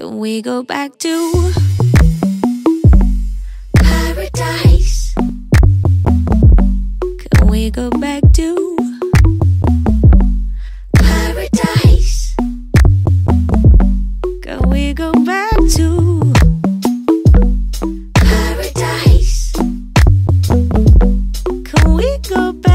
We go back to paradise. Can we go back to paradise? Can we go back to paradise? Can we go back?